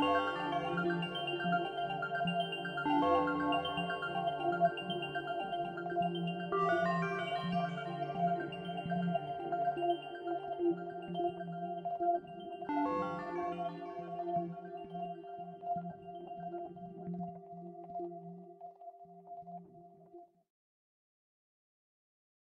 Música